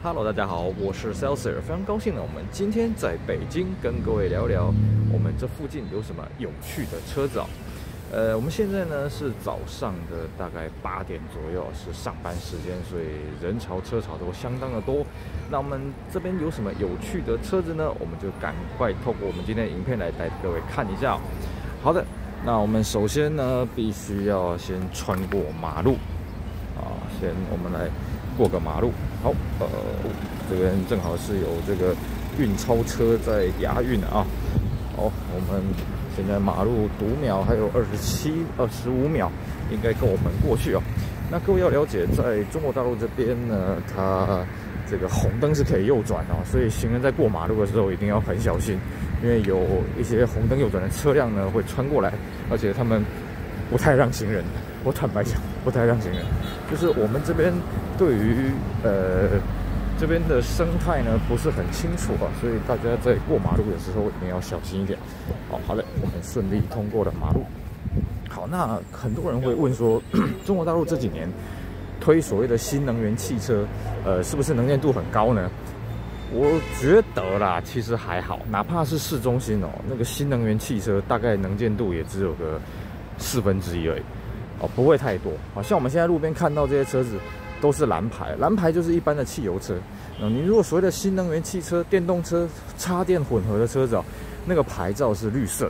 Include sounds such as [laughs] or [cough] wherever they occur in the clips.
Hello，大家好，我是 Salser，非常高兴呢，我们今天在北京跟各位聊聊我们这附近有什么有趣的车子啊。呃，我们现在呢是早上的大概八点左右，是上班时间，所以人潮车潮都相当的多。那我们这边有什么有趣的车子呢？我们就赶快透过我们今天的影片来带各位看一下。好的，那我们首先呢必须要先穿过马路啊，先我们来。过个马路，好，呃，这边正好是有这个运钞车在押运啊。好，我们现在马路读秒还有二十七、二十五秒，应该够我们过去哦。那各位要了解，在中国大陆这边呢，它这个红灯是可以右转哦，所以行人在过马路的时候一定要很小心，因为有一些红灯右转的车辆呢会穿过来，而且他们不太让行人。我坦白讲，不太让行人，就是我们这边。对于呃这边的生态呢不是很清楚啊，所以大家在过马路的时候一定要小心一点。好，好的，我们顺利通过了马路。好，那很多人会问说，[clears throat] 中国大陆这几年推所谓的新能源汽车，呃，是不是能见度很高呢？我觉得啦，其实还好，哪怕是市中心哦，那个新能源汽车大概能见度也只有个四分之一而已，哦，不会太多。好像我们现在路边看到这些车子。都是蓝牌，蓝牌就是一般的汽油车。那你如果所谓的新能源汽车、电动车、插电混合的车子哦，那个牌照是绿色，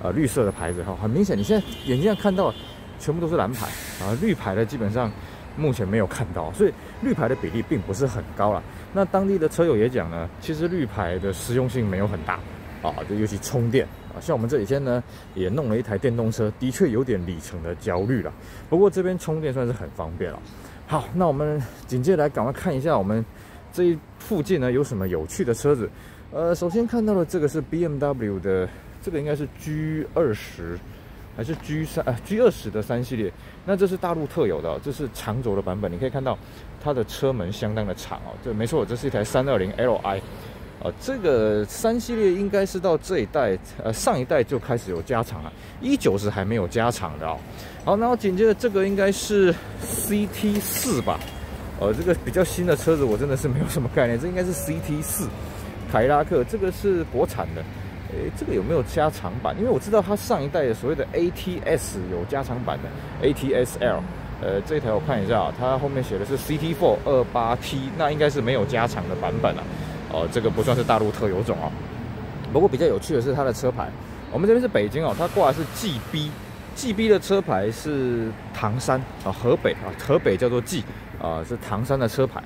呃，绿色的牌子哈，很明显，你现在眼睛上看到全部都是蓝牌啊，绿牌的基本上目前没有看到，所以绿牌的比例并不是很高了。那当地的车友也讲呢，其实绿牌的实用性没有很大啊，就尤其充电。啊，像我们这几天呢，也弄了一台电动车，的确有点里程的焦虑了。不过这边充电算是很方便了。好，那我们紧接着来赶快看一下我们这一附近呢有什么有趣的车子。呃，首先看到的这个是 BMW 的，这个应该是 G 二十还是 G 三啊 G 二十的三系列。那这是大陆特有的，这是长轴的版本。你可以看到它的车门相当的长哦。这没错，这是一台三二零 Li。呃，这个三系列应该是到这一代，呃，上一代就开始有加长了，一九是还没有加长的哦。好，然后紧接着这个应该是 CT 四吧？呃，这个比较新的车子，我真的是没有什么概念。这应该是 CT 四，凯迪拉克，这个是国产的。诶，这个有没有加长版？因为我知道它上一代的所谓的 ATS 有加长版的 ATSL。呃，这一台我看一下啊，它后面写的是 CT four 二八 T，那应该是没有加长的版本啊。哦，这个不算是大陆特有种哦。不过比较有趣的是它的车牌，我们这边是北京哦，它挂的是 GB，GB 的车牌是唐山啊，河北啊，河北叫做 G 啊，是唐山的车牌。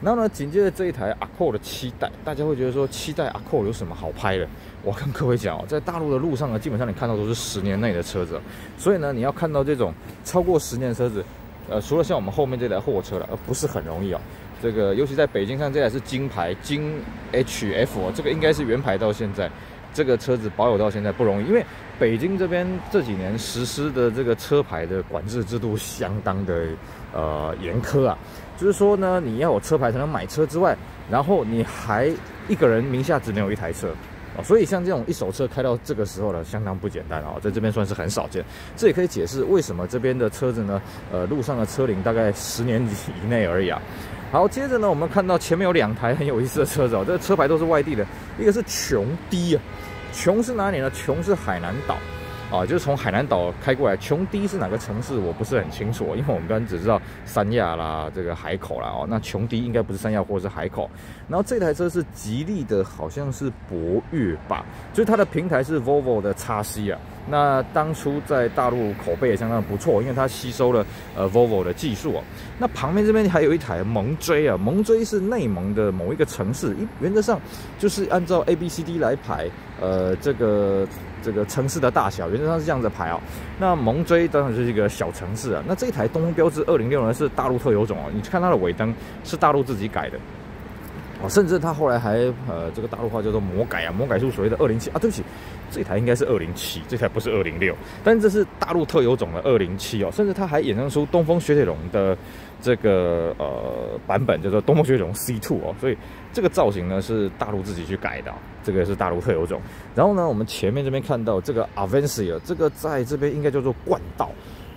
然后呢，紧接着这一台阿扣的七代，大家会觉得说七代阿扣有什么好拍的？我跟各位讲哦，在大陆的路上呢，基本上你看到都是十年内的车子，所以呢，你要看到这种超过十年的车子，呃，除了像我们后面这台货车了，而不是很容易哦。这个尤其在北京上，这台是金牌金 HF，这个应该是原牌到现在，这个车子保有到现在不容易，因为北京这边这几年实施的这个车牌的管制制度相当的呃严苛啊，就是说呢，你要有车牌才能买车之外，然后你还一个人名下只能有一台车。啊，所以像这种一手车开到这个时候呢，相当不简单啊，在这边算是很少见，这也可以解释为什么这边的车子呢，呃，路上的车龄大概十年以内而已啊。好，接着呢，我们看到前面有两台很有意思的车子哦，[laughs] 这个车牌都是外地的，一个是琼 D 啊，琼是哪里呢？琼是海南岛。啊，就是从海南岛开过来，琼堤是哪个城市？我不是很清楚，因为我们刚刚只知道三亚啦，这个海口啦。哦，那琼堤应该不是三亚或者是海口。然后这台车是吉利的，好像是博越吧，就是它的平台是 Volvo 的叉 C 啊。那当初在大陆口碑也相当不错，因为它吸收了呃 Volvo 的技术哦。那旁边这边还有一台蒙追啊，蒙追是内蒙的某一个城市，一原则上就是按照 A B C D 来排，呃，这个。这个城市的大小原则上是这样子排哦。那蒙追当然就是一个小城市啊。那这一台东风标致二零六呢是大陆特有种哦。你看它的尾灯是大陆自己改的哦，甚至他后来还呃这个大陆话叫做魔改啊，魔改出所谓的二零七啊。对不起，这台应该是二零七，这台不是二零六。但这是大陆特有种的二零七哦。甚至它还衍生出东风雪铁龙的这个呃版本叫做东风雪铁龙 C two 哦。所以这个造型呢是大陆自己去改的。这个是大陆特有种，然后呢，我们前面这边看到这个 Avencia，这个在这边应该叫做冠道，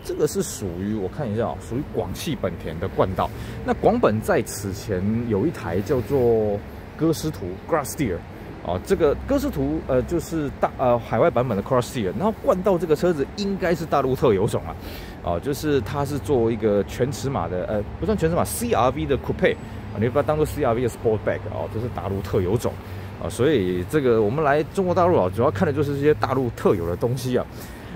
这个是属于我看一下啊，属于广汽本田的冠道。那广本在此前有一台叫做哥斯图 Grassteer。哦，这个哥斯图呃就是大呃海外版本的 Cross T，然后冠道这个车子应该是大陆特有种啊，哦，就是它是做一个全尺码的呃不算全尺码 CRV 的 Coupe 啊，你把它当做 CRV 的 Sportback 哦，这是大陆特有种啊，所以这个我们来中国大陆啊，主要看的就是这些大陆特有的东西啊。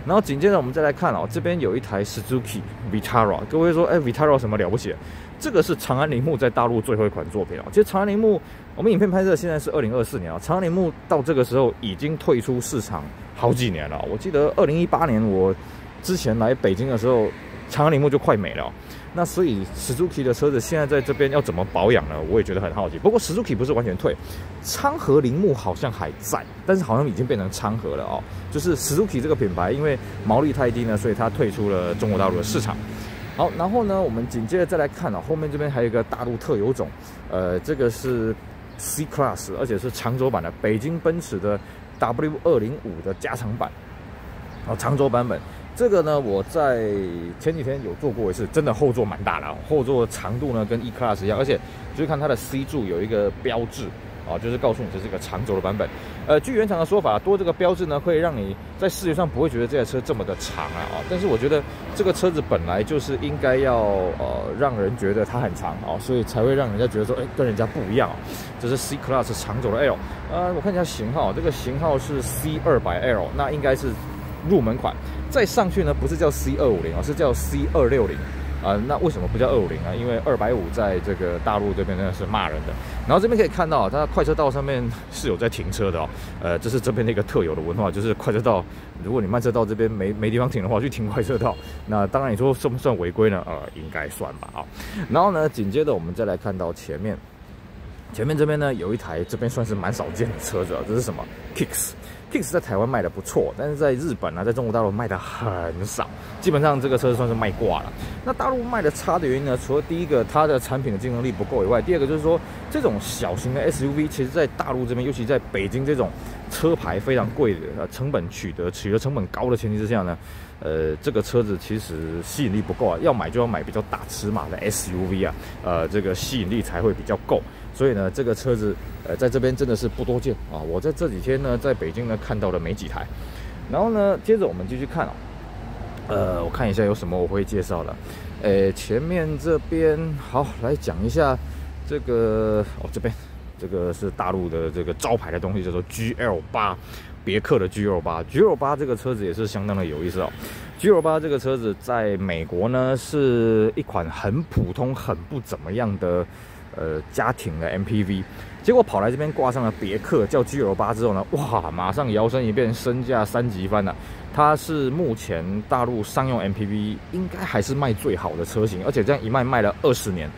然后紧接着我们再来看哦，这边有一台 Suzuki Vitara，各位说哎 Vitara 什么了不起？这个是长安铃木在大陆最后一款作品哦。其实长安铃木，我们影片拍摄现在是二零二四年啊，长安铃木到这个时候已经退出市场好几年了。我记得二零一八年我之前来北京的时候，长安铃木就快没了。那所以 Suzuki 的车子现在在这边要怎么保养呢？我也觉得很好奇。不过 Suzuki 不是完全退，昌河铃木好像还在，但是好像已经变成昌河了哦。就是 Suzuki 这个品牌因为毛利太低呢，所以它退出了中国大陆的市场。好，然后呢，我们紧接着再来看啊，后面这边还有一个大陆特有种，呃，这个是 C Class，而且是长轴版的，北京奔驰的 W 二零五的加长版，哦，长轴版本。这个呢，我在前几天有做过一次，真的后座蛮大的，后座长度呢跟 E Class 一样，而且就是看它的 C 柱有一个标志。啊，就是告诉你这是个长轴的版本，呃，据原厂的说法，多这个标志呢，会让你在视觉上不会觉得这台车这么的长啊啊！但是我觉得这个车子本来就是应该要呃让人觉得它很长啊，所以才会让人家觉得说，哎，跟人家不一样啊。这是 C Class 长轴的 L，呃，我看一下型号，这个型号是 C 二百 L，那应该是入门款。再上去呢，不是叫 C 二五零啊，是叫 C 二六零。啊，那为什么不叫二五零啊？因为二百五在这个大陆这边真的是骂人的。然后这边可以看到，它快车道上面是有在停车的哦。呃，这是这边的一个特有的文化，就是快车道，如果你慢车道这边没没地方停的话，去停快车道。那当然你说算不算违规呢？呃，应该算吧啊。然后呢，紧接着我们再来看到前面，前面这边呢有一台这边算是蛮少见的车子啊，这是什么？Kicks。Kicks 在台湾卖的不错，但是在日本呢，在中国大陆卖的很少，基本上这个车算是卖挂了。那大陆卖的差的原因呢，除了第一个它的产品的竞争力不够以外，第二个就是说这种小型的 SUV，其实在大陆这边，尤其在北京这种车牌非常贵的、呃成本取得取得成本高的前提之下呢，呃，这个车子其实吸引力不够啊，要买就要买比较大尺码的 SUV 啊，呃，这个吸引力才会比较够。所以呢，这个车子，呃，在这边真的是不多见啊。我在这几天呢，在北京呢看到了没几台。然后呢，接着我们继续看啊，呃，我看一下有什么我会介绍的。呃，前面这边好来讲一下这个哦，这边这个是大陆的这个招牌的东西，叫做 GL 八，别克的 GL 八。GL 八这个车子也是相当的有意思哦。GL 八这个车子在美国呢，是一款很普通、很不怎么样的。呃，家庭的 MPV，结果跑来这边挂上了别克叫 GL 八之后呢，哇，马上摇身一变，身价三级翻了。它是目前大陆商用 MPV 应该还是卖最好的车型，而且这样一卖卖了二十年，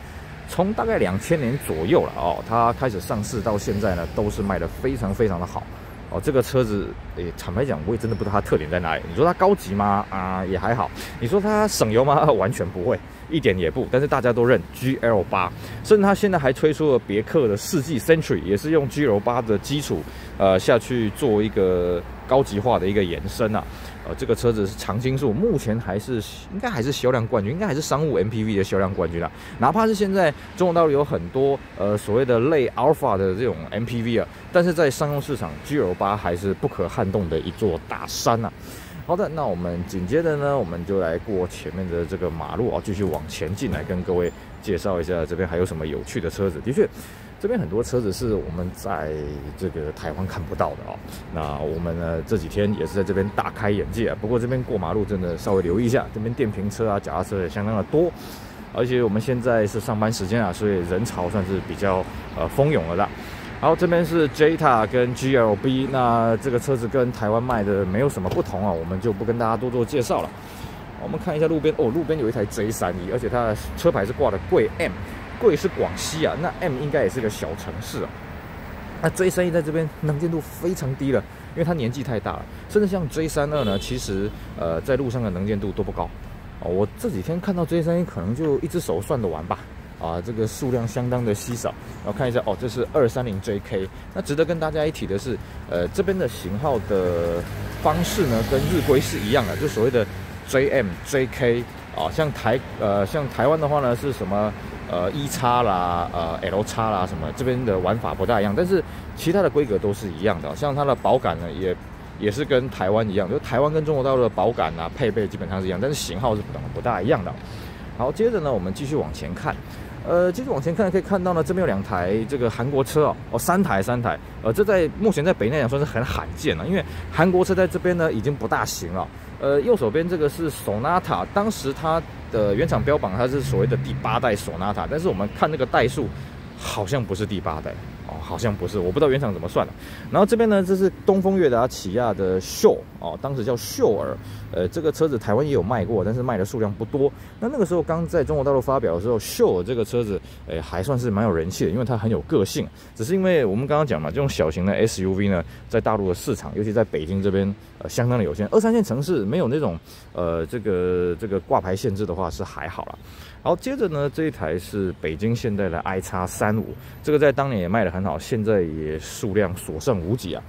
从大概两千年左右了哦，它开始上市到现在呢，都是卖的非常非常的好。哦，这个车子，诶，坦白讲，我也真的不知道它特点在哪里。你说它高级吗？啊，也还好。你说它省油吗？[laughs] 完全不会，一点也不。但是大家都认 GL 八，甚至它现在还推出了别克的世纪 Century，也是用 GL 八的基础，呃，下去做一个高级化的一个延伸啊。呃，这个车子是常青树，目前还是应该还是销量冠军，应该还是商务 MPV 的销量冠军啊。哪怕是现在中国大陆有很多呃所谓的类 Alpha 的这种 MPV 啊，但是在商用市场，GL 八还是不可撼动的一座大山呐。好的，那我们紧接着呢，我们就来过前面的这个马路啊，继续往前进来，跟各位介绍一下这边还有什么有趣的车子。的确。这边很多车子是我们在这个台湾看不到的哦。那我们呢这几天也是在这边大开眼界啊。不过这边过马路真的稍微留意一下，这边电瓶车啊、脚踏车也相当的多。而且我们现在是上班时间啊，所以人潮算是比较呃蜂拥了的。好，这边是 JETA 跟 GLB，那这个车子跟台湾卖的没有什么不同啊，我们就不跟大家多做介绍了。我们看一下路边哦，路边有一台 J 三一，而且它的车牌是挂的贵 M。贵是广西啊，那 M 应该也是个小城市啊。那 J 三一在这边能见度非常低了，因为它年纪太大了。甚至像 J 三二呢，其实呃在路上的能见度都不高。哦，我这几天看到 J 三一可能就一只手算得完吧。啊，这个数量相当的稀少。然后看一下哦，这是二三零 JK。那值得跟大家一提的是，呃，这边的型号的方式呢，跟日规是一样的，就所谓的。JM、JK 啊，像台呃像台湾的话呢是什么呃一叉啦呃 L 叉啦什么，这边的玩法不大一样，但是其他的规格都是一样的，像它的保感呢也也是跟台湾一样，就台湾跟中国大陆的保感啊配备基本上是一样，但是型号是不不大一样的。好，接着呢我们继续往前看。呃，接着往前看，可以看到呢，这边有两台这个韩国车哦，哦，三台，三台，呃，这在目前在北内讲算是很罕见了，因为韩国车在这边呢已经不大行了。呃，右手边这个是索纳塔，当时它的原厂标榜它是所谓的第八代索纳塔，但是我们看那个代数，好像不是第八代。哦，好像不是，我不知道原厂怎么算的。然后这边呢，这是东风悦达起亚的秀哦，当时叫秀尔。呃，这个车子台湾也有卖过，但是卖的数量不多。那那个时候刚在中国大陆发表的时候，秀尔这个车子，诶，还算是蛮有人气的，因为它很有个性。只是因为我们刚刚讲嘛，这种小型的 SUV 呢，在大陆的市场，尤其在北京这边，相当的有限。二三线城市没有那种，呃，这个这个挂牌限制的话是还好了。然后，接着呢，这一台是北京现代的 i 叉三五，这个在当年也卖得很好，现在也数量所剩无几啊。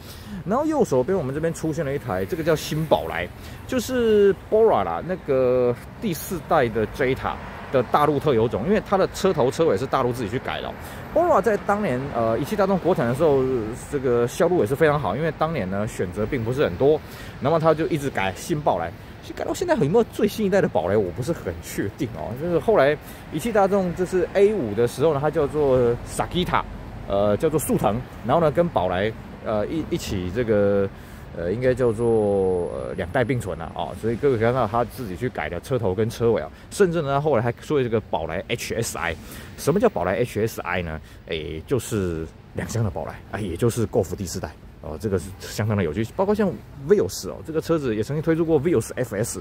然后右手边我们这边出现了一台，这个叫新宝来，就是 Bora 啦，那个第四代的 Jetta 的大陆特有种，因为它的车头车尾是大陆自己去改的。Bora 在当年呃一汽大众国产的时候，这个销路也是非常好，因为当年呢选择并不是很多，那么他就一直改新宝来。改到现在有没有最新一代的宝来，我不是很确定哦。就是后来一汽大众就是 A 五的时候呢，它叫做 Saga，呃，叫做速腾，然后呢跟宝来呃一一起这个呃应该叫做呃两代并存了啊。所以各位看到他自己去改的车头跟车尾啊，甚至呢后来还说这个宝来 HSI，什么叫宝来 HSI 呢？哎，就是两厢的宝来啊，也就是 Golf 第四代。哦，这个是相当的有趣，包括像 Vios 哦，这个车子也曾经推出过 Vios FS，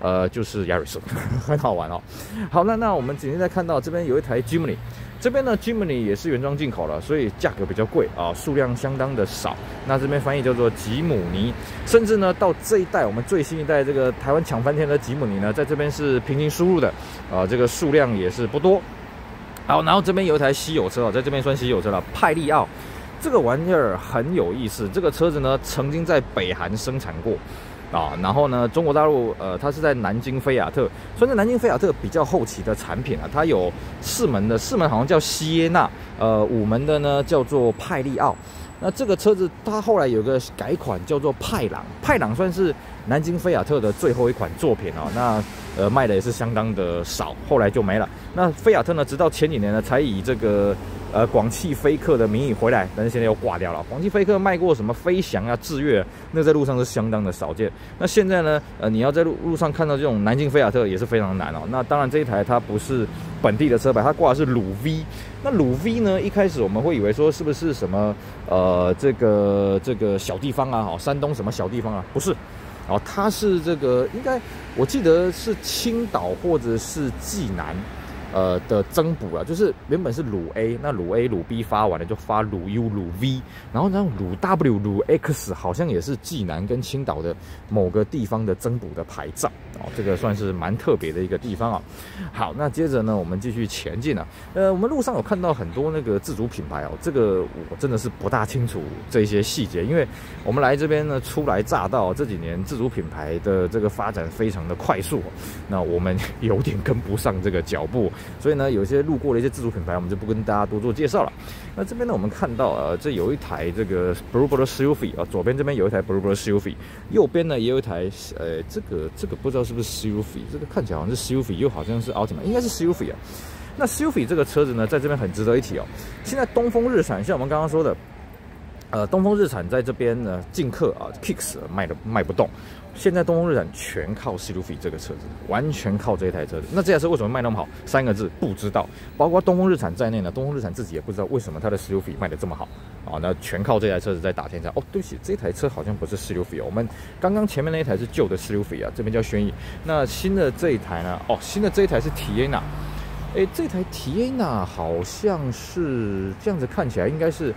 呃，就是亚瑞斯，很好玩哦。好，那那我们今天再看到这边有一台 Jimny，这边呢 Jimny 也是原装进口了，所以价格比较贵啊，数量相当的少。那这边翻译叫做吉姆尼，甚至呢到这一代我们最新一代这个台湾抢翻天的吉姆尼呢，在这边是平行输入的啊，这个数量也是不多。好，然后这边有一台稀有车啊，在这边算稀有车了，派利奥。这个玩意儿很有意思，这个车子呢曾经在北韩生产过，啊，然后呢中国大陆呃它是在南京菲亚特，算是南京菲亚特比较后期的产品啊，它有四门的，四门好像叫西耶纳，呃五门的呢叫做派利奥，那这个车子它后来有个改款叫做派朗，派朗算是南京菲亚特的最后一款作品啊，那呃卖的也是相当的少，后来就没了。那菲亚特呢，直到前几年呢才以这个。呃，广汽菲克的名义回来，但是现在又挂掉了。广汽菲克卖过什么飞翔啊、致悦，那在路上是相当的少见。那现在呢？呃，你要在路路上看到这种南京菲亚特也是非常难哦。那当然，这一台它不是本地的车牌，它挂的是鲁 V。那鲁 V 呢？一开始我们会以为说是不是什么呃这个这个小地方啊？哦，山东什么小地方啊？不是，哦，他是这个应该我记得是青岛或者是济南。呃的增补啊，就是原本是鲁 A，那鲁 A 鲁 B 发完了就发鲁 U 鲁 V，然后呢鲁 W 鲁 X 好像也是济南跟青岛的某个地方的增补的牌照哦，这个算是蛮特别的一个地方啊。好，那接着呢我们继续前进啊，呃我们路上有看到很多那个自主品牌哦，这个我真的是不大清楚这些细节，因为我们来这边呢初来乍到，这几年自主品牌的这个发展非常的快速，那我们 [laughs] 有点跟不上这个脚步。所以呢，有些路过的一些自主品牌，我们就不跟大家多做介绍了。那这边呢，我们看到啊，这有一台这个 Brubber Sylphy 啊，左边这边有一台 Brubber Sylphy，右边呢也有一台，呃，这个这个不知道是不是 Sylphy，这个看起来好像是 Sylphy，又好像是 Ultima，应该是 Sylphy 啊。那 Sylphy 这个车子呢，在这边很值得一提哦。现在东风日产，像我们刚刚说的。呃，东风日产在这边呢，进客啊，Kicks 卖的卖不动。现在东风日产全靠 c l u f i 这个车子，完全靠这一台车子。那这台车为什么卖那么好？三个字，不知道。包括东风日产在内呢，东风日产自己也不知道为什么它的 c l u f i 卖的这么好啊。那全靠这台车子在打天下。哦，对不起，这台车好像不是 c l u f i 我们刚刚前面那一台是旧的 c l u f i 啊，这边叫轩逸。那新的这一台呢？哦，新的这一台是 Tiana。哎，这台 Tiana 好像是这样子看起来应该是。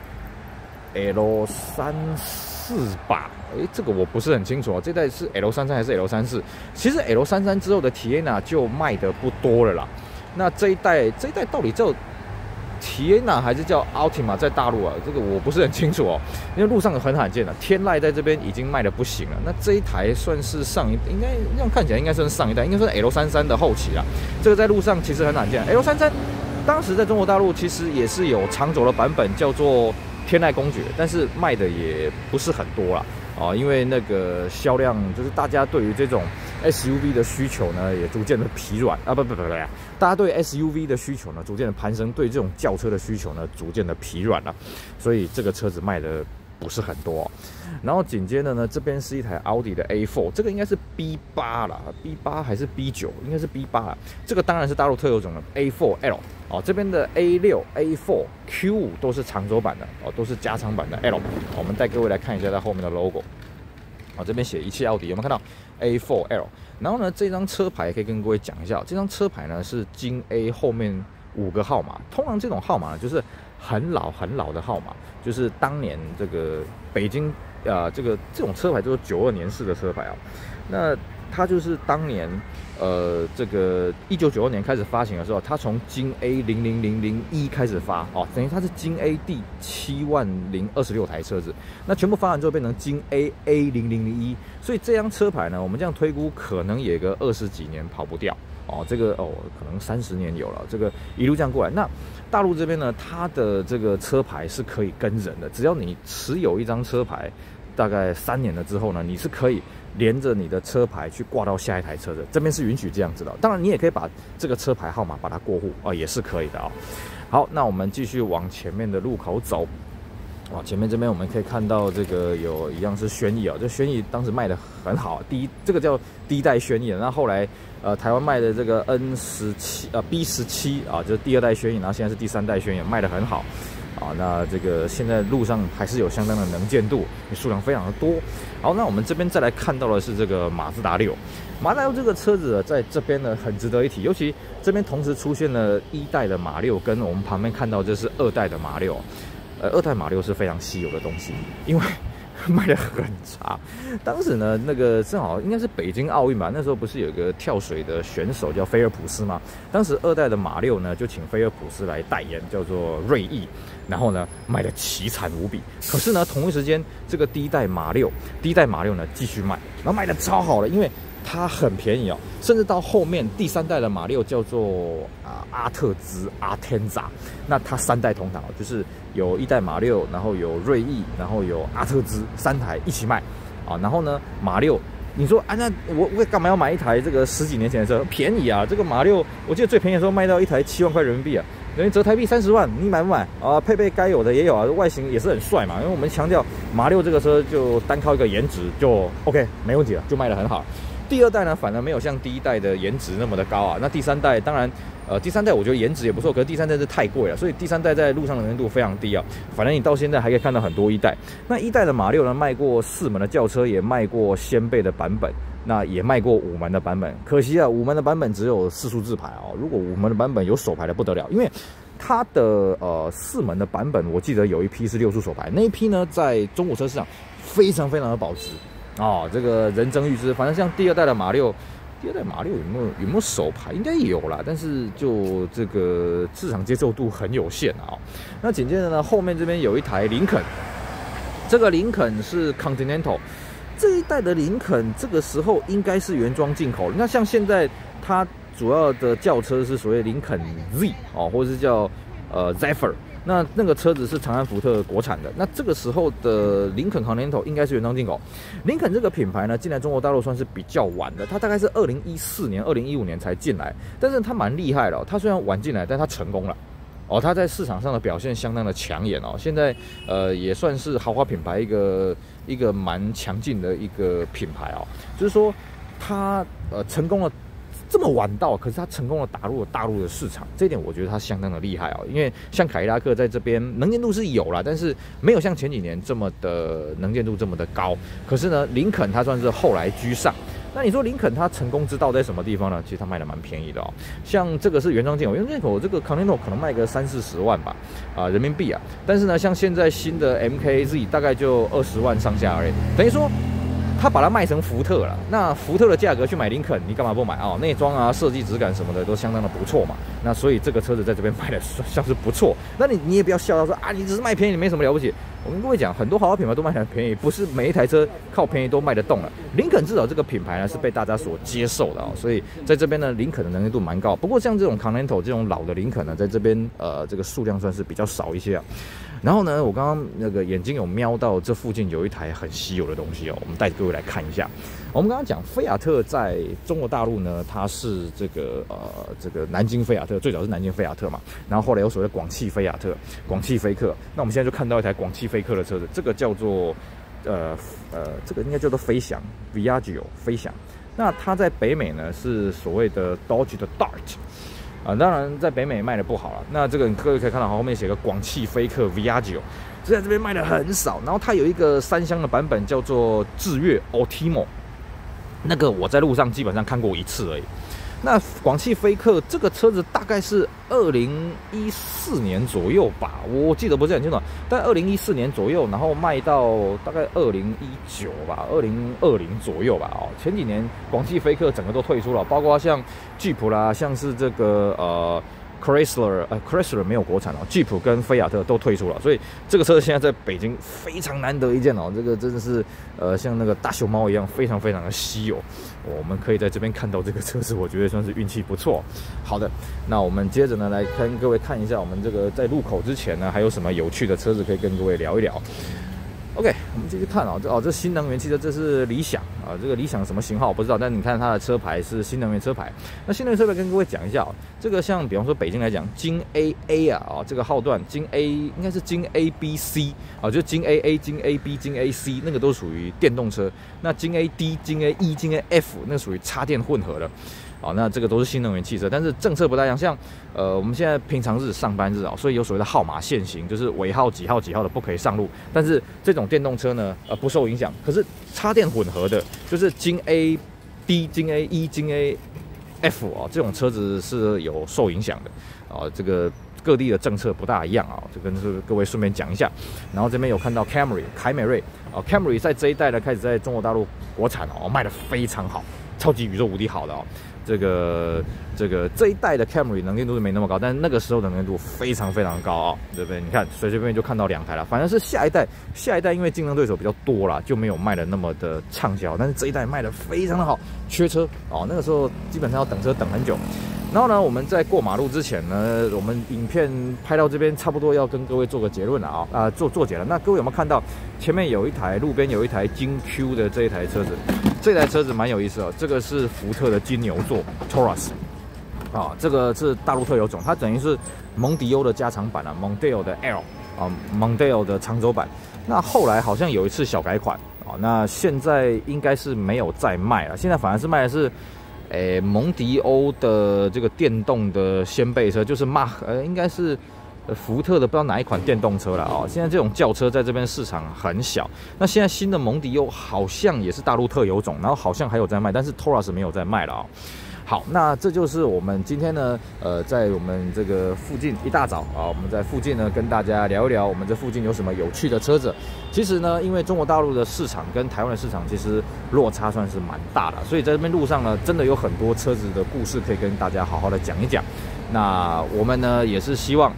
L 三四吧，哎，这个我不是很清楚啊。这代是 L 三三还是 L 三四？其实 L 三三之后的 Tiana 就卖的不多了啦。那这一代，这一代到底叫 Tiana 还是叫 Ultima 在大陆啊？这个我不是很清楚哦，因为路上很罕见的。天籁在这边已经卖的不行了，那这一台算是上一，应该这样看起来应该算是上一代，应该算 L 三三的后期了。这个在路上其实很罕见，L 三三当时在中国大陆其实也是有长轴的版本，叫做天籁公爵，但是卖的也不是很多了。啊，因为那个销量，就是大家对于这种 SUV 的需求呢，也逐渐的疲软啊，不不不不，大家对 SUV 的需求呢，逐渐的攀升，对这种轿车的需求呢，逐渐的疲软了，所以这个车子卖的。不是很多，然后紧接着呢，这边是一台奥迪的 A4，这个应该是 B 八了，B 八还是 B 九？应该是 B 八啊。这个当然是大陆特有种的 A4L 哦。这边的 A 六、A4、Q 五都是长轴版的哦，都是加长版的 L。我们带各位来看一下它后面的 logo 啊，这边写一汽奥迪，有没有看到 A4L？然后呢，这张车牌可以跟各位讲一下，这张车牌呢是京 A 后面五个号码，通常这种号码呢就是。很老很老的号码，就是当年这个北京啊，这个这种车牌就是九二年式的车牌啊。那它就是当年呃，这个一九九二年开始发行的时候，它从京 A 零零零零一开始发哦，等于它是京 A 第七万零二十六台车子。那全部发完之后变成京 A A 零零零一，所以这张车牌呢，我们这样推估可能也个二十几年跑不掉。哦，这个哦，可能三十年有了。这个一路这样过来，那大陆这边呢，它的这个车牌是可以跟人的，只要你持有一张车牌，大概三年了之后呢，你是可以连着你的车牌去挂到下一台车的。这边是允许这样子的。当然，你也可以把这个车牌号码把它过户啊，也是可以的啊。好，那我们继续往前面的路口走。哇，前面这边我们可以看到这个有一样是轩逸啊，这轩逸当时卖的很好，第一这个叫第一代轩逸，那后来呃台湾卖的这个 N 十七呃 B 十七啊，就是第二代轩逸，然后现在是第三代轩逸，卖的很好啊。那这个现在路上还是有相当的能见度，数量非常的多。好，那我们这边再来看到的是这个马自达六，马自达六这个车子在这边呢很值得一提，尤其这边同时出现了一代的马六，跟我们旁边看到这是二代的马六。呃，二代马六是非常稀有的东西，因为 [laughs] 卖的很差。当时呢，那个正好应该是北京奥运吧，那时候不是有一个跳水的选手叫菲尔普斯吗？当时二代的马六呢，就请菲尔普斯来代言，叫做锐意，然后呢卖的奇惨无比。可是呢，同一时间这个第一代马六，第一代马六呢继续卖，然后卖的超好了，因为。它很便宜哦，甚至到后面第三代的马六叫做啊阿特兹阿天扎，那它三代同堂就是有一代马六，然后有锐意，然后有阿特兹三台一起卖啊。然后呢，马六，你说啊，那我我干嘛要买一台这个十几年前的车？便宜啊，这个马六我记得最便宜的时候卖到一台七万块人民币啊，等于折台币三十万，你买不买啊？配备该有的也有啊，外形也是很帅嘛。因为我们强调马六这个车就单靠一个颜值就 OK 没问题了，就卖得很好。第二代呢，反而没有像第一代的颜值那么的高啊。那第三代当然，呃，第三代我觉得颜值也不错，可是第三代是太贵了，所以第三代在路上的能度非常低啊。反正你到现在还可以看到很多一代。那一代的马六呢，卖过四门的轿车，也卖过掀背的版本，那也卖过五门的版本。可惜啊，五门的版本只有四速自排哦。如果五门的版本有手排的不得了，因为它的呃四门的版本，我记得有一批是六速手排，那一批呢在中古车市场非常非常的保值。哦，这个人争欲之，反正像第二代的马六，第二代马六有没有有没有手牌？应该有啦，但是就这个市场接受度很有限啊。那紧接着呢，后面这边有一台林肯，这个林肯是 Continental 这一代的林肯，这个时候应该是原装进口。那像现在它主要的轿车是所谓林肯 Z 哦，或者是叫呃 Zephyr。那那个车子是长安福特国产的，那这个时候的林肯航海头应该是原装进口。林肯这个品牌呢，进来中国大陆算是比较晚的，它大概是二零一四年、二零一五年才进来，但是它蛮厉害的。它虽然晚进来，但它成功了。哦，它在市场上的表现相当的抢眼哦。现在呃也算是豪华品牌一个一个蛮强劲的一个品牌哦，就是说它呃成功了。这么晚到，可是他成功的打入了大陆的市场，这一点我觉得他相当的厉害哦。因为像凯迪拉克在这边能见度是有了，但是没有像前几年这么的能见度这么的高。可是呢，林肯它算是后来居上。那你说林肯它成功之道在什么地方呢？其实它卖的蛮便宜的哦。像这个是原装进口，原装进口这个 Continental 可能卖个三四十万吧，啊人民币啊。但是呢，像现在新的 MKZ 大概就二十万上下而已，等于说。他把它卖成福特了，那福特的价格去买林肯，你干嘛不买啊？内装啊、设计质感什么的都相当的不错嘛。那所以这个车子在这边卖的算是不错。那你你也不要笑他说啊，你只是卖便宜，没什么了不起。我跟各位讲，很多豪华品牌都卖很便宜，不是每一台车靠便宜都卖得动了。林肯至少这个品牌呢是被大家所接受的啊，所以在这边呢，林肯的能见度蛮高。不过像这种 Continental 这种老的林肯呢，在这边呃这个数量算是比较少一些啊。然后呢，我刚刚那个眼睛有瞄到这附近有一台很稀有的东西哦，我们带各位来看一下。我们刚刚讲菲亚特在中国大陆呢，它是这个呃这个南京菲亚特，最早是南京菲亚特嘛，然后后来有所谓广汽菲亚特、广汽菲克。那我们现在就看到一台广汽菲克的车子，这个叫做呃呃这个应该叫做飞翔 Viaggio 飞翔。那它在北美呢是所谓的 Dodge 的 Dart。啊，当然在北美卖的不好了。那这个各位可以看到，后面写个广汽菲克 VR9，所以在这边卖的很少。然后它有一个三厢的版本叫做智越 Ultimo，那个我在路上基本上看过一次而已。那广汽菲克这个车子大概是二零一四年左右吧，我记得不是很清楚，但二零一四年左右，然后卖到大概二零一九吧，二零二零左右吧。哦，前几年广汽菲克整个都退出了，包括像吉普啦，像是这个呃。Chrysler，呃，Chrysler 没有国产哦，Jeep 跟菲亚特都退出了，所以这个车现在在北京非常难得一见哦，这个真的是，呃，像那个大熊猫一样，非常非常的稀有。我们可以在这边看到这个车子，我觉得算是运气不错。好的，那我们接着呢来跟各位看一下，我们这个在入口之前呢，还有什么有趣的车子可以跟各位聊一聊。OK，我们继续看啊，这哦，这新能源汽车，这是理想啊，这个理想什么型号我不知道，但你看它的车牌是新能源车牌。那新能源车牌跟各位讲一下，这个像比方说北京来讲，京 AA 啊，啊，这个号段京 A 应该是京 ABC 啊，就京 AA、京 AB、京 AC 那个都属于电动车，那京 AD、京 AE、京 AF 那属于插电混合的。哦，那这个都是新能源汽车，但是政策不大一样。像，呃，我们现在平常日上班日啊，所以有所谓的号码限行，就是尾号几号几号的不可以上路。但是这种电动车呢，呃，不受影响。可是插电混合的，就是京 A、D、京 A、E、京 A、F 啊，这种车子是有受影响的。啊，这个各地的政策不大一样啊，就跟各位顺便讲一下。然后这边有看到 Camry 凯美瑞啊，Camry 在这一代呢开始在中国大陆国产哦，卖的非常好，超级宇宙无敌好的哦。这个这个这一代的 Camry 能见度是没那么高，但是那个时候的能见度非常非常高啊，对不对？你看随随便便就看到两台了，反正是下一代，下一代因为竞争对手比较多了，就没有卖的那么的畅销，但是这一代卖的非常的好，缺车哦，那个时候基本上要等车等很久。然后呢，我们在过马路之前呢，我们影片拍到这边差不多要跟各位做个结论了啊啊，做做结了。那各位有没有看到前面有一台路边有一台金 Q 的这一台车子？这台车子蛮有意思哦，这个是福特的金牛座 Taurus 啊，这个是大陆特有种，它等于是蒙迪欧的加长版啊，Mondeo 的 L 啊，Mondeo 的长轴版。那后来好像有一次小改款啊，那现在应该是没有再卖了，现在反而是卖的是。诶，蒙迪欧的这个电动的掀背车，就是马呃，应该是福特的，不知道哪一款电动车了啊。现在这种轿车在这边市场很小。那现在新的蒙迪欧好像也是大陆特有种，然后好像还有在卖，但是 Taurus 没有在卖了啊。好，那这就是我们今天呢，呃，在我们这个附近一大早啊，我们在附近呢跟大家聊一聊，我们这附近有什么有趣的车子。其实呢，因为中国大陆的市场跟台湾的市场其实落差算是蛮大的，所以在这边路上呢，真的有很多车子的故事可以跟大家好好的讲一讲。那我们呢也是希望。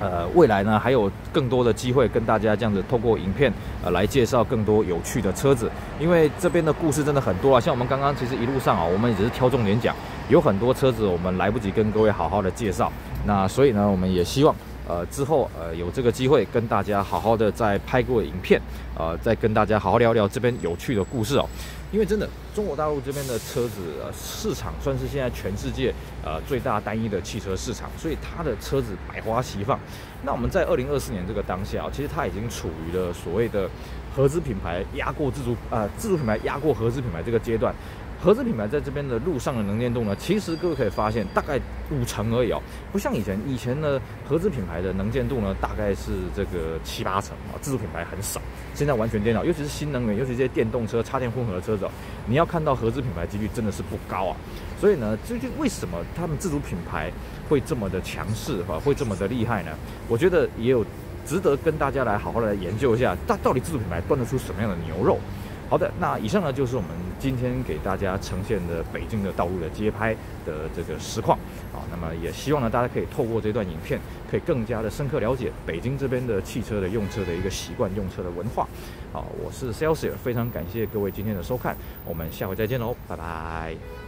呃，未来呢还有更多的机会跟大家这样子透过影片呃来介绍更多有趣的车子，因为这边的故事真的很多啊。像我们刚刚其实一路上啊，我们也只是挑重点讲，有很多车子我们来不及跟各位好好的介绍。那所以呢，我们也希望呃之后呃有这个机会跟大家好好的再拍过影片，呃再跟大家好好聊聊这边有趣的故事哦。因为真的，中国大陆这边的车子呃市场算是现在全世界呃最大单一的汽车市场，所以它的车子百花齐放。那我们在二零二四年这个当下，其实它已经处于了所谓的合资品牌压过自主呃自主品牌压过合资品牌这个阶段。合资品牌在这边的路上的能见度呢，其实各位可以发现大概五成而已哦，不像以前，以前呢合资品牌的能见度呢大概是这个七八成啊，自主品牌很少。现在完全颠倒，尤其是新能源，尤其这些电动车、插电混合的车子哦，你要看到合资品牌几率真的是不高啊。所以呢，究竟为什么他们自主品牌会这么的强势哈，会这么的厉害呢？我觉得也有值得跟大家来好好的来研究一下，到到底自主品牌端得出什么样的牛肉？好的，那以上呢就是我们今天给大家呈现的北京的道路的街拍的这个实况啊。那么也希望呢大家可以透过这段影片，可以更加的深刻了解北京这边的汽车的用车的一个习惯、用车的文化。好，我是 Celsius，非常感谢各位今天的收看，我们下回再见喽，拜拜。